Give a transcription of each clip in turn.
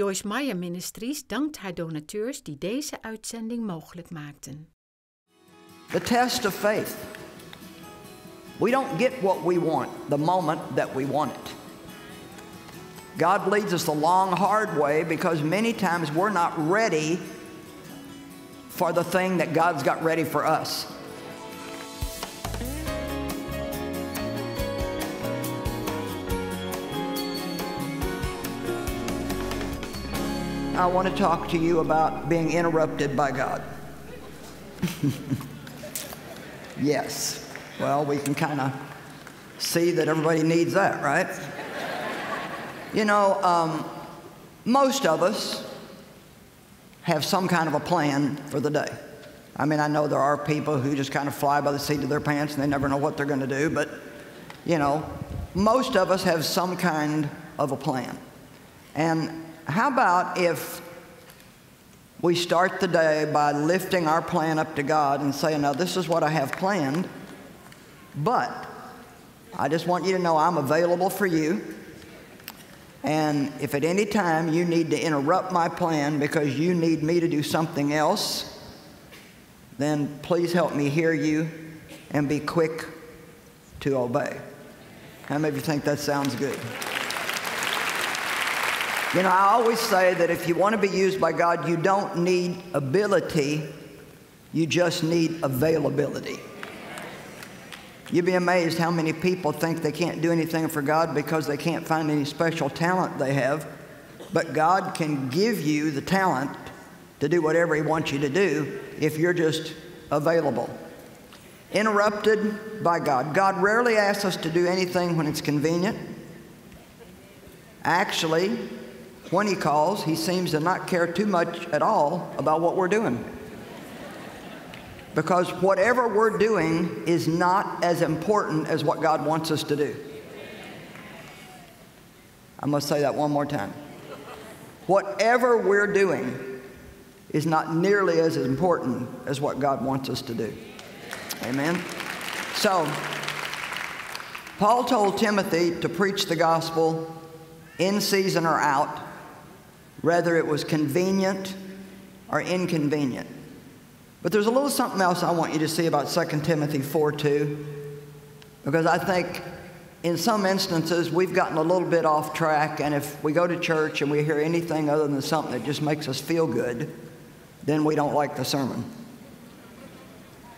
Joyce Meyer Ministries dankt haar donateurs die deze uitzending mogelijk maakten. The test of faith. We don't get what we want the moment that we want it. God leads us the long, hard way because many times we're not ready for the thing that God's got ready for us. I want to talk to you about being interrupted by God. yes. Well, we can kind of see that everybody needs that, right? You know, um, most of us have some kind of a plan for the day. I mean, I know there are people who just kind of fly by the seat of their pants and they never know what they're going to do, but, you know, most of us have some kind of a plan. And how about if we start the day by lifting our plan up to God and saying, Now, this is what I have planned, but I just want you to know I'm available for you. And if at any time you need to interrupt my plan because you need me to do something else, then please help me hear you and be quick to obey. How many of you think that sounds good? You know, I always say that if you want to be used by God, you don't need ability, you just need availability. You'd be amazed how many people think they can't do anything for God because they can't find any special talent they have. But God can give you the talent to do whatever He wants you to do if you're just available. Interrupted by God. God rarely asks us to do anything when it's convenient. Actually, when He calls, He seems to not care too much at all about what we're doing because whatever we're doing is not as important as what God wants us to do. I must say that one more time. Whatever we're doing is not nearly as important as what God wants us to do. Amen? So, Paul told Timothy to preach the gospel in season or out, whether it was convenient or inconvenient. But there's a little something else I want you to see about 2 Timothy 4 2, because I think in some instances we've gotten a little bit off track, and if we go to church and we hear anything other than something that just makes us feel good, then we don't like the sermon.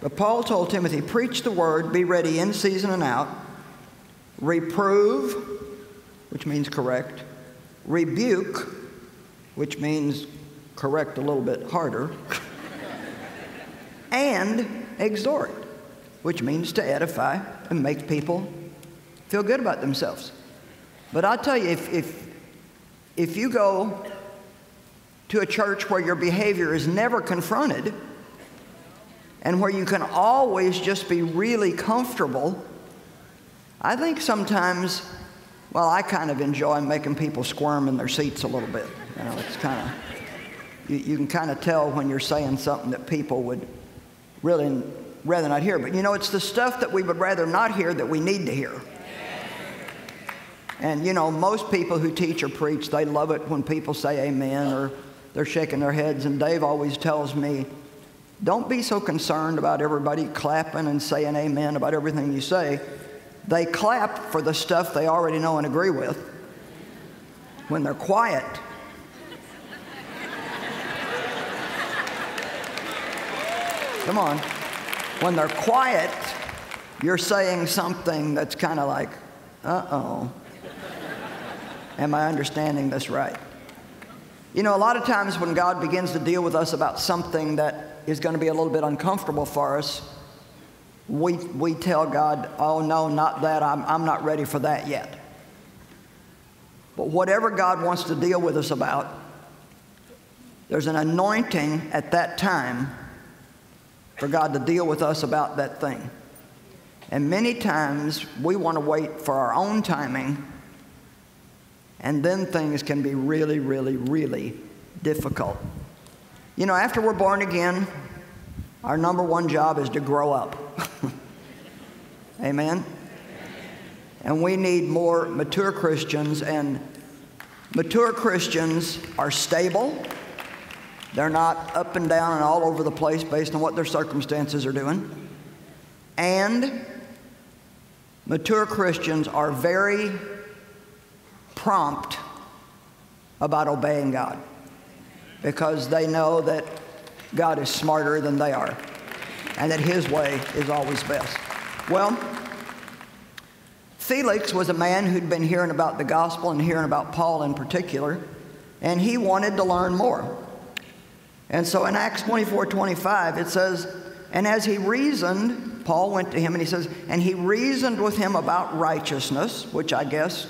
But Paul told Timothy, preach the word, be ready in season and out, reprove, which means correct, rebuke, which means correct a little bit harder. and exhort, which means to edify and make people feel good about themselves. But I'll tell you, if, if, if you go to a church where your behavior is never confronted and where you can always just be really comfortable, I think sometimes, well, I kind of enjoy making people squirm in their seats a little bit. You know, it's kind of, you, you can kind of tell when you're saying something that people would really rather not hear. But you know, it's the stuff that we would rather not hear that we need to hear. And you know, most people who teach or preach, they love it when people say amen or they're shaking their heads. And Dave always tells me, don't be so concerned about everybody clapping and saying amen about everything you say. They clap for the stuff they already know and agree with. When they're quiet, Come on. When they're quiet, you're saying something that's kind of like, uh oh. Am I understanding this right? You know, a lot of times when God begins to deal with us about something that is going to be a little bit uncomfortable for us, we, we tell God, oh, no, not that. I'm, I'm not ready for that yet. But whatever God wants to deal with us about, there's an anointing at that time for God to deal with us about that thing. And many times we want to wait for our own timing, and then things can be really, really, really difficult. You know, after we're born again, our number one job is to grow up. Amen? And we need more mature Christians, and Mature Christians are stable. They're not up and down and all over the place based on what their circumstances are doing. And mature Christians are very prompt about obeying God because they know that God is smarter than they are and that His way is always best. Well, Felix was a man who'd been hearing about the gospel and hearing about Paul in particular, and he wanted to learn more. And so in Acts 24 25, it says, And as he reasoned, Paul went to him and he says, And he reasoned with him about righteousness, which I guess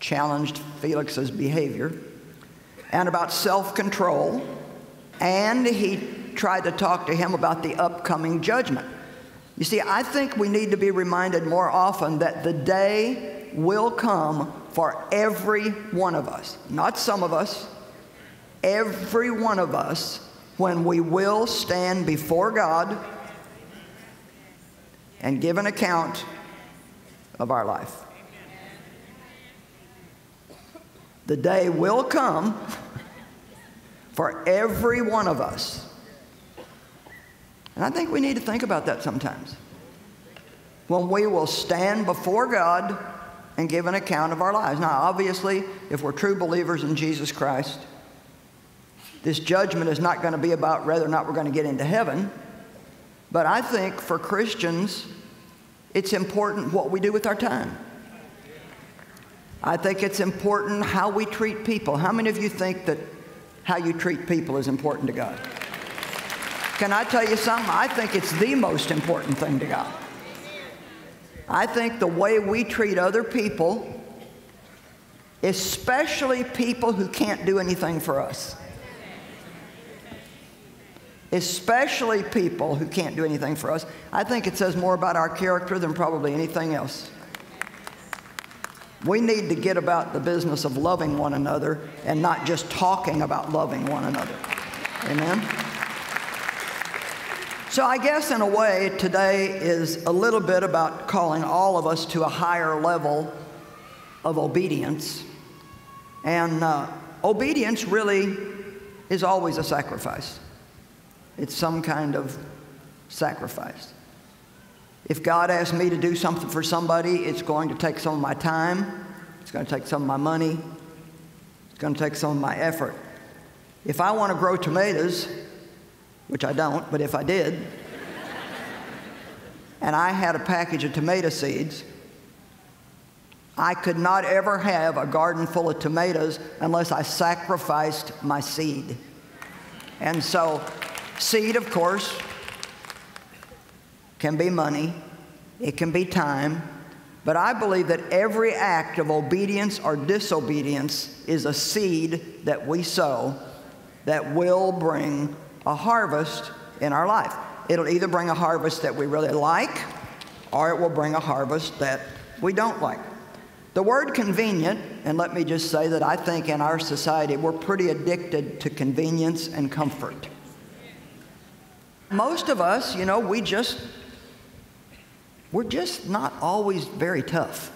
challenged Felix's behavior, and about self control, and he tried to talk to him about the upcoming judgment. You see, I think we need to be reminded more often that the day will come for every one of us, not some of us, every one of us, when we will stand before God and give an account of our life. The day will come for every one of us and I think we need to think about that sometimes. When we will stand before God and give an account of our lives. Now, obviously, if we're true believers in Jesus Christ, this judgment is not going to be about whether or not we're going to get into heaven. But I think for Christians, it's important what we do with our time. I think it's important how we treat people. How many of you think that how you treat people is important to God? Can I tell you something? I think it's the most important thing to God. I think the way we treat other people, especially people who can't do anything for us, especially people who can't do anything for us, I think it says more about our character than probably anything else. We need to get about the business of loving one another and not just talking about loving one another. Amen? So, I guess in a way, today is a little bit about calling all of us to a higher level of obedience. And uh, obedience really is always a sacrifice, it's some kind of sacrifice. If God asks me to do something for somebody, it's going to take some of my time, it's going to take some of my money, it's going to take some of my effort. If I want to grow tomatoes, which I don't, but if I did, and I had a package of tomato seeds, I could not ever have a garden full of tomatoes unless I sacrificed my seed. And so, seed, of course, can be money, it can be time, but I believe that every act of obedience or disobedience is a seed that we sow that will bring a harvest in our life. It'll either bring a harvest that we really like or it will bring a harvest that we don't like. The word convenient, and let me just say that I think in our society we're pretty addicted to convenience and comfort. Most of us, you know, we just, we're just not always very tough.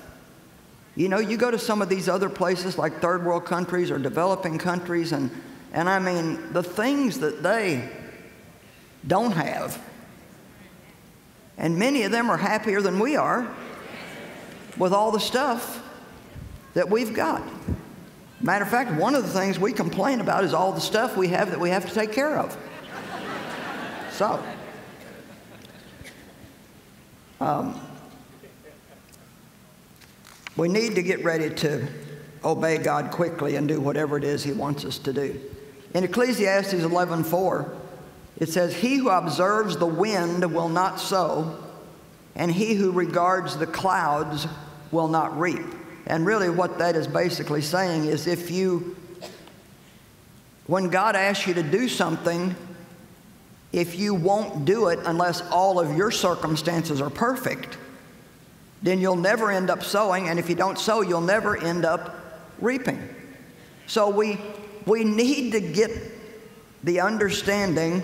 You know, you go to some of these other places like third world countries or developing countries, and and I mean, the things that they don't have, and many of them are happier than we are with all the stuff that we've got. Matter of fact, one of the things we complain about is all the stuff we have that we have to take care of. So, um, we need to get ready to obey God quickly and do whatever it is He wants us to do. In Ecclesiastes 11:4, it says, "He who observes the wind will not sow, and he who regards the clouds will not reap." And really what that is basically saying is if you when God asks you to do something, if you won't do it unless all of your circumstances are perfect, then you'll never end up sowing, and if you don't sow, you'll never end up reaping. So we we need to get the understanding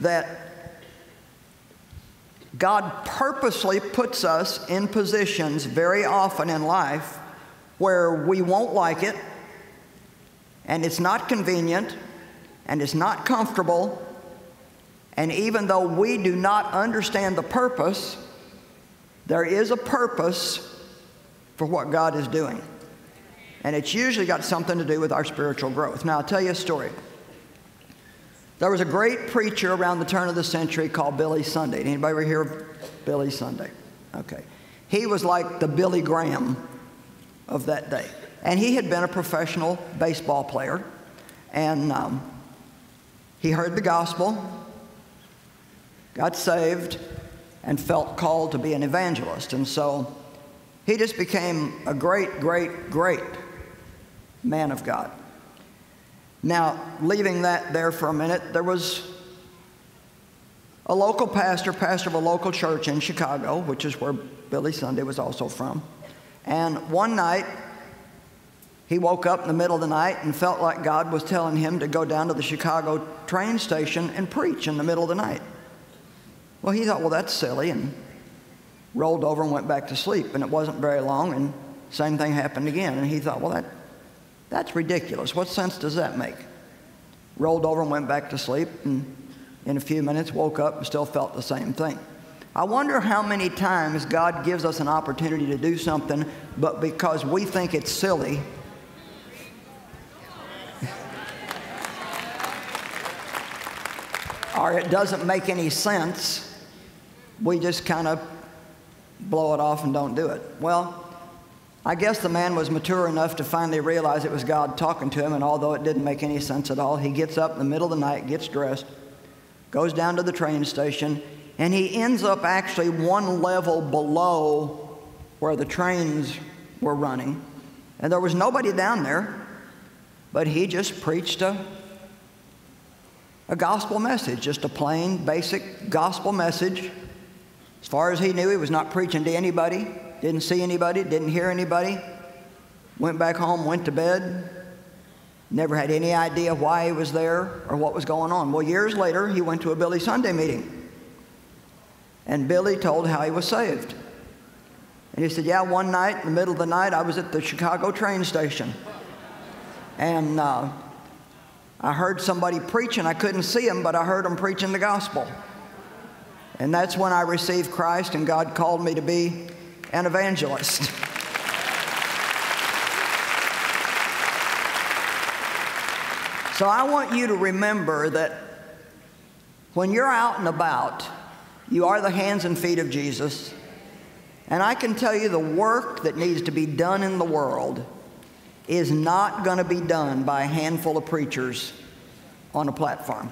that God purposely puts us in positions very often in life where we won't like it and it's not convenient, and it's not comfortable. And even though we do not understand the purpose, there is a purpose for what God is doing. And it's usually got something to do with our spiritual growth. Now, I'll tell you a story. There was a great preacher around the turn of the century called Billy Sunday. Anybody ever hear of Billy Sunday? Okay. He was like the Billy Graham of that day. And he had been a professional baseball player. And um, he heard the gospel, got saved, and felt called to be an evangelist. And so he just became a great, great, great man of God. Now, leaving that there for a minute, there was a local pastor, pastor of a local church in Chicago, which is where Billy Sunday was also from. And one night, he woke up in the middle of the night and felt like God was telling him to go down to the Chicago train station and preach in the middle of the night. Well, he thought, well, that's silly, and rolled over and went back to sleep. And it wasn't very long, and same thing happened again. And he thought, well, that, that's ridiculous. What sense does that make? Rolled over and went back to sleep, and in a few minutes woke up and still felt the same thing. I wonder how many times God gives us an opportunity to do something, but because we think it's silly, or it doesn't make any sense, we just kind of blow it off and don't do it. Well, I guess the man was mature enough to finally realize it was God talking to him, and although it didn't make any sense at all, he gets up in the middle of the night, gets dressed, goes down to the train station, and he ends up actually one level below where the trains were running. And there was nobody down there, but he just preached a, a gospel message, just a plain, basic gospel message. As far as he knew, he was not preaching to anybody. Didn't see anybody, didn't hear anybody. Went back home, went to bed. Never had any idea why he was there or what was going on. Well, years later, he went to a Billy Sunday meeting. And Billy told how he was saved. And he said, Yeah, one night, in the middle of the night, I was at the Chicago train station. And uh, I heard somebody preaching. I couldn't see him, but I heard him preaching the gospel. And that's when I received Christ, and God called me to be an evangelist. so I want you to remember that when you're out and about, you are the hands and feet of Jesus. And I can tell you the work that needs to be done in the world is not going to be done by a handful of preachers on a platform.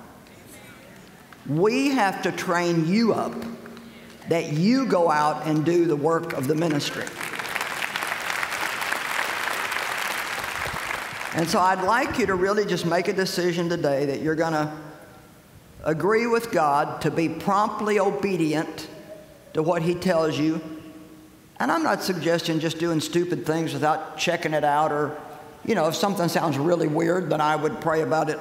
We have to train you up that you go out and do the work of the ministry. And so I'd like you to really just make a decision today that you're going to agree with God to be promptly obedient to what He tells you. And I'm not suggesting just doing stupid things without checking it out, or, you know, if something sounds really weird, then I would pray about it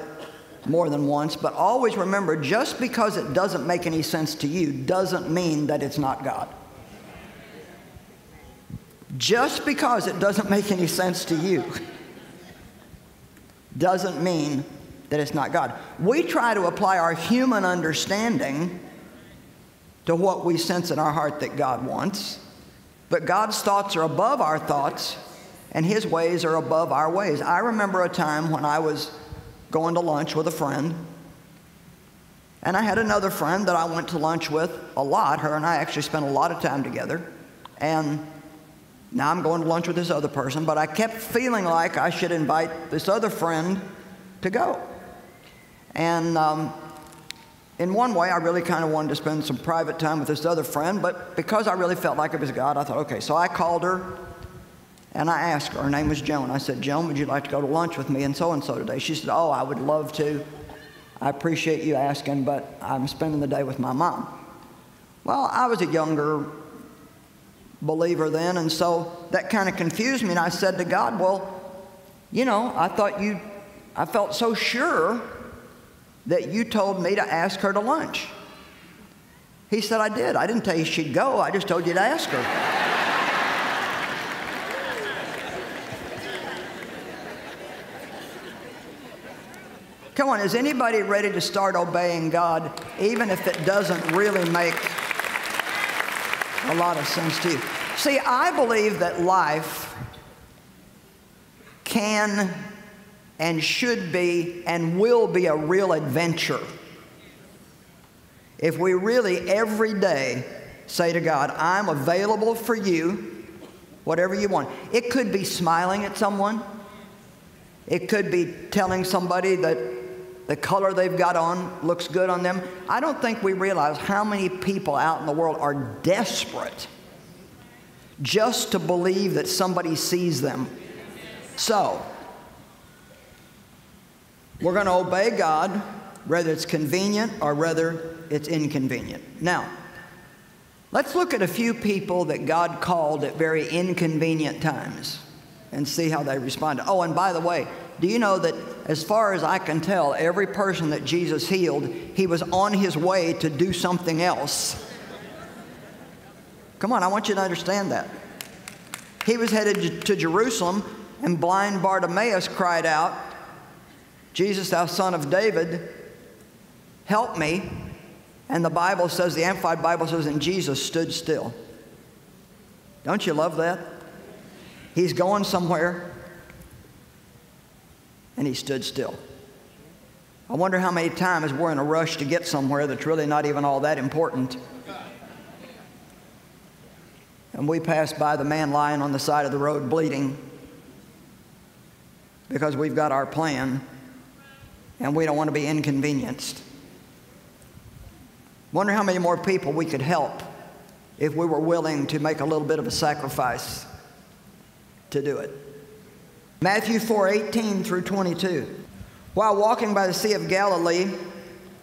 more than once. But always remember just because it doesn't make any sense to you doesn't mean that it's not God. Just because it doesn't make any sense to you doesn't mean that it's not God. We try to apply our human understanding to what we sense in our heart that God wants, but God's thoughts are above our thoughts, and His ways are above our ways. I remember a time when I was going to lunch with a friend, and I had another friend that I went to lunch with a lot. Her and I actually spent a lot of time together. And now I'm going to lunch with this other person, but I kept feeling like I should invite this other friend to go. And um, in one way, I really kind of wanted to spend some private time with this other friend, but because I really felt like it was God, I thought, okay. So I called her and I asked her, her name was Joan. I said, Joan, would you like to go to lunch with me and so and so today? She said, Oh, I would love to. I appreciate you asking, but I'm spending the day with my mom. Well, I was a younger believer then, and so that kind of confused me. And I said to God, Well, you know, I thought you, I felt so sure that you told me to ask her to lunch. He said, I did. I didn't tell you she'd go, I just told you to ask her. Come on, is anybody ready to start obeying God, even if it doesn't really make a lot of sense to you? See, I believe that life can and should be and will be a real adventure if we really every day say to God, I'm available for you, whatever you want. It could be smiling at someone, it could be telling somebody that the color they've got on looks good on them. I don't think we realize how many people out in the world are desperate just to believe that somebody sees them. So, we're going to obey God, whether it's convenient or whether it's inconvenient. Now, let's look at a few people that God called at very inconvenient times and see how they responded. Oh, and by the way, do you know that as far as I can tell, every person that Jesus healed, he was on his way to do something else? Come on, I want you to understand that. He was headed to Jerusalem, and blind Bartimaeus cried out, Jesus, thou son of David, help me. And the Bible says, the Amplified Bible says, and Jesus stood still. Don't you love that? He's going somewhere, and he stood still. I wonder how many times we're in a rush to get somewhere that's really not even all that important. And we pass by the man lying on the side of the road bleeding because we've got our plan and we don't want to be inconvenienced. Wonder how many more people we could help if we were willing to make a little bit of a sacrifice to do it. Matthew 4 18 through 22. While walking by the Sea of Galilee,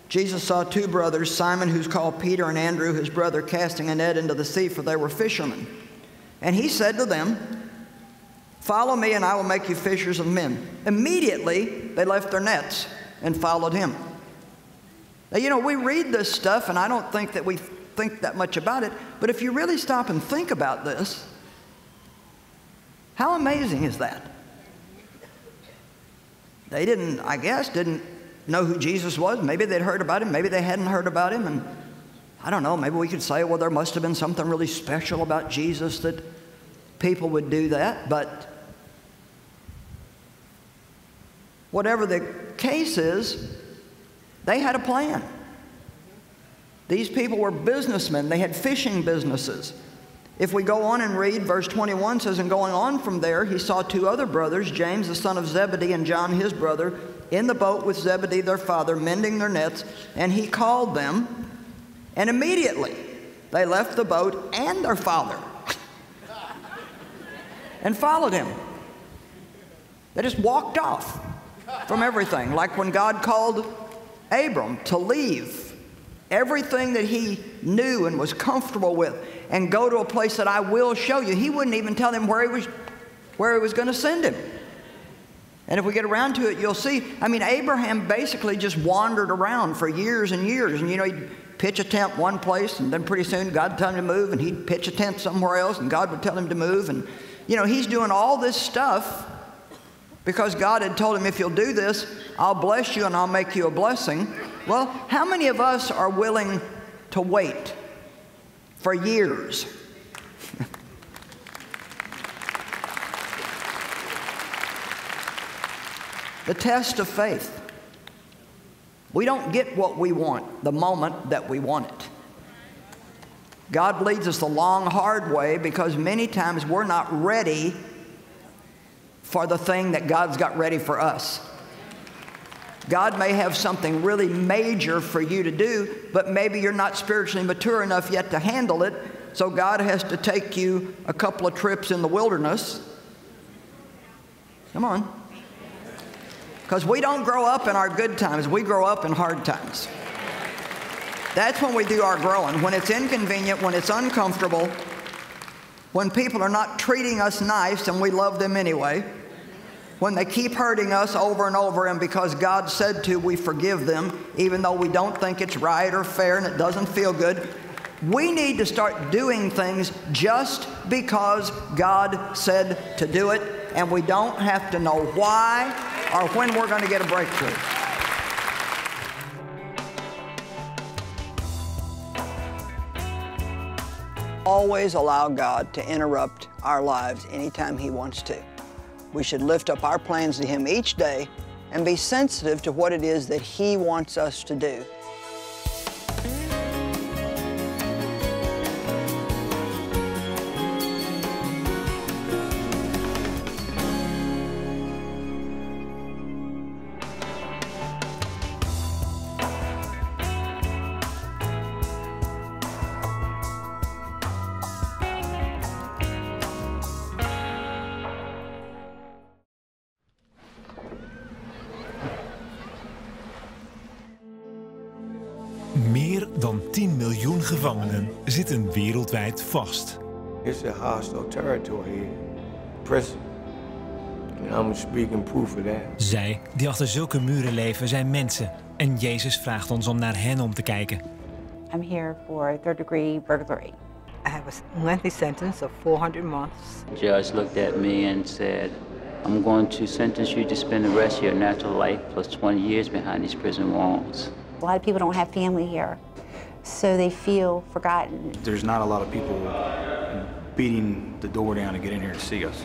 Jesus saw two brothers, Simon, who's called Peter, and Andrew, his brother, casting a net into the sea, for they were fishermen. And he said to them, Follow me, and I will make you fishers of men. Immediately, they left their nets and followed him. Now, you know, we read this stuff, and I don't think that we think that much about it, but if you really stop and think about this, how amazing is that? They didn't, I guess, didn't know who Jesus was. Maybe they'd heard about him. Maybe they hadn't heard about him. And I don't know, maybe we could say, well, there must have been something really special about Jesus that people would do that. But whatever the case is, they had a plan. These people were businessmen, they had fishing businesses. If we go on and read, verse 21 says, And going on from there, he saw two other brothers, James the son of Zebedee and John his brother, in the boat with Zebedee their father, mending their nets, and he called them, and immediately they left the boat and their father and followed him. They just walked off from everything, like when God called Abram to leave everything that he knew and was comfortable with and go to a place that I will show you. He wouldn't even tell them where he was, where he was going to send him. And if we get around to it, you'll see. I mean, Abraham basically just wandered around for years and years. And you know, he'd pitch a tent one place, and then pretty soon God would tell him to move, and he'd pitch a tent somewhere else, and God would tell him to move. And, you know, he's doing all this stuff because God had told him, if you'll do this, I'll bless you and I'll make you a blessing. Well, how many of us are willing to wait for years. the test of faith. We don't get what we want the moment that we want it. God leads us the long, hard way because many times we're not ready for the thing that God's got ready for us. God may have something really major for you to do, but maybe you're not spiritually mature enough yet to handle it. So God has to take you a couple of trips in the wilderness. Come on. Because we don't grow up in our good times, we grow up in hard times. That's when we do our growing. When it's inconvenient, when it's uncomfortable, when people are not treating us nice and we love them anyway when they keep hurting us over and over, and because God said to, we forgive them, even though we don't think it's right or fair and it doesn't feel good, we need to start doing things just because God said to do it, and we don't have to know why or when we're going to get a breakthrough. Always allow God to interrupt our lives anytime He wants to. We should lift up our plans to Him each day and be sensitive to what it is that He wants us to do. Meer dan 10 miljoen gevangenen zitten wereldwijd vast. It's a hostile territory, prison. And I'm speaking proof of that. Zij die achter zulke muren leven zijn mensen. En Jezus vraagt ons om naar hen om te kijken. I'm here for third degree burglary. I have a lengthy sentence of 400 months. The judge looked at me and said, I'm going to sentence you to spend the rest of your natural life plus 20 years behind these prison walls. A lot of people don't have family here, so they feel forgotten. There's not a lot of people beating the door down to get in here to see us.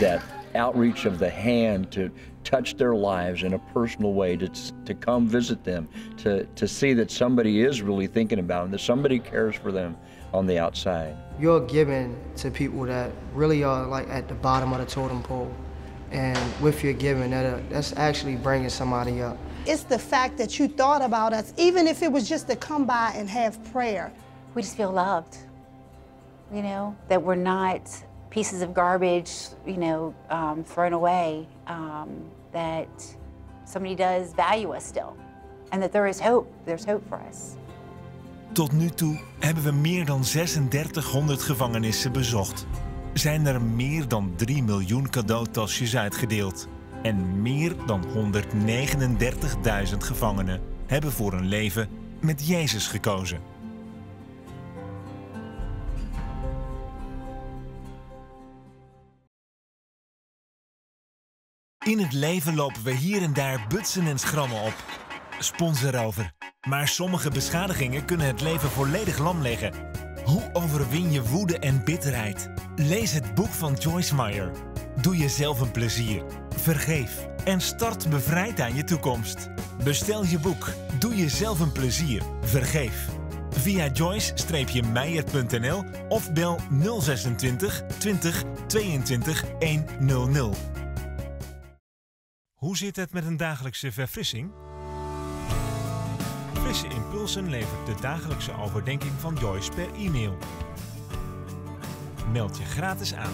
that outreach of the hand to touch their lives in a personal way, to, to come visit them, to, to see that somebody is really thinking about them, that somebody cares for them on the outside. You're giving to people that really are like at the bottom of the totem pole. And with your giving, that, uh, that's actually bringing somebody up. It's the fact that you thought about us, even if it was just to come by and have prayer. We just feel loved, you know, that we're not pieces of garbage, you know, um, thrown away, um, that somebody does value us still, and that there is hope. There's hope for us. Tot nu toe hebben we meer dan 3600 gevangenissen bezocht. Zijn er meer dan 3 miljoen cadeautasjes uitgedeeld. En meer dan 139.000 gevangenen hebben voor een leven met Jezus gekozen. In het leven lopen we hier en daar butsen en schrammen op. Sponsor over. Maar sommige beschadigingen kunnen het leven volledig lam leggen. Hoe overwin je woede en bitterheid? Lees het boek van Joyce Meyer. Doe jezelf een plezier. Vergeef. En start bevrijd aan je toekomst. Bestel je boek. Doe jezelf een plezier. Vergeef. Via joyce-meyer.nl of bel 026 20 22 100. Hoe zit het met een dagelijkse verfrissing? Frisse Impulsen levert de dagelijkse overdenking van Joyce per e-mail. Meld je gratis aan.